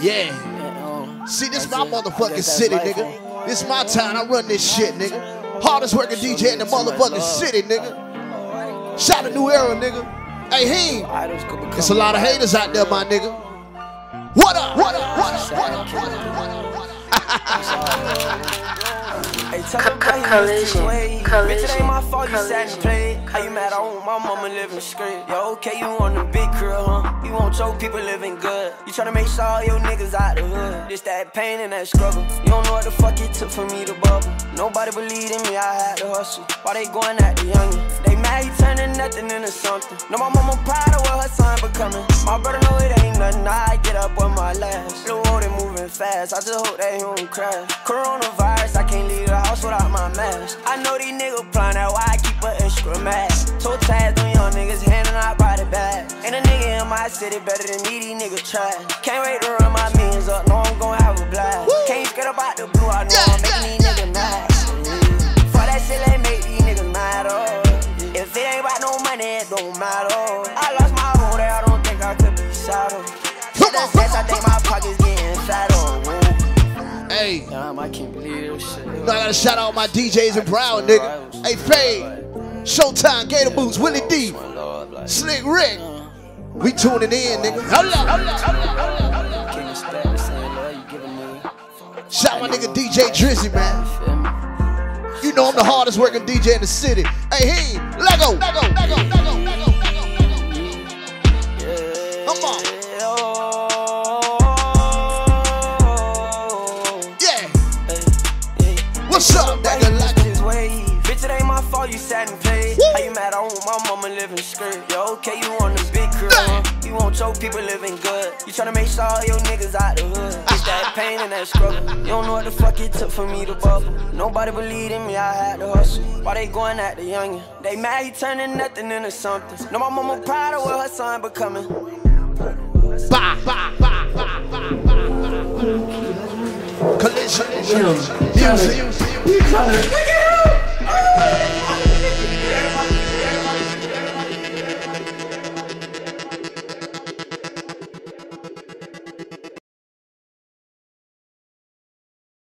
Yeah. See, this my motherfucking city, nigga. This my town. I run this shit, nigga. Hardest working DJ in the motherfucking city, nigga. Shout to New Era, nigga. Hey, he. There's a lot of haters out there, my nigga. What up? What up? What up? What up? What up? What up? Collision, collision, Bitch, it ain't my fault you collision, sat and played. How you mad? I want my mama living straight. Yo, okay, you on the big crib, your people living good. You tryna make sure all your niggas out the hood. This that pain and that struggle. You don't know what the fuck it took for me to bubble. Nobody believed in me, I had to hustle. Why they going at the youngin'? They mad he turning nothing into something. No, my mama proud of what her son becoming. My brother know it ain't nothing. I get up on my last. Oh, they moving fast. I just hope that they don't crash. Coronavirus, I can't leave the house without my mask. I know these niggas plan that why I keep an extra mask. In my city better than me, these niggas try. Can't wait to run my millions up, know I'm gonna have a blast. Can't scared about the blue, I know I'm making these niggas mad. Mm-hmm. For that shit, they make these niggas mad, oh. If it ain't about no money, it don't matter. I lost my home there, I don't think I could be saddled. Hit the sets, I think my pockets getting fatter. Hey. Damn, I can't believe this shit. I gotta shout out my DJs in Brown, nigga. Hey, Fade, Showtime, Gator Boots, Willie D, Slick Rick. We tuning in, nigga. Hold up, hold up, hold up, hold up, hold up. Can't expect the same you giving me. Shout my nigga DJ Drizzy, man. You know I'm the hardest working DJ in the city. Hey, he, Lego, Lego, Lego, Lego, Lego, Lego, Lego. Come on. Yeah. Oh. What's up, nigga? Like Bitch, it ain't my fault you sat and played. How you mad? I want my mama living skirt. Yo, okay, you on the big crib. huh? You want your people living good. You tryna make sure all your niggas out the hood. It's that pain and that struggle. You don't know what the fuck it took for me to bubble. Nobody believed in me, I had to hustle. Why they going at the youngin'? They mad he turning nothing into something. No, my mama proud of what her son becoming. Bah, bah, bah, bah, bah, bah. Collision. Music. You tryna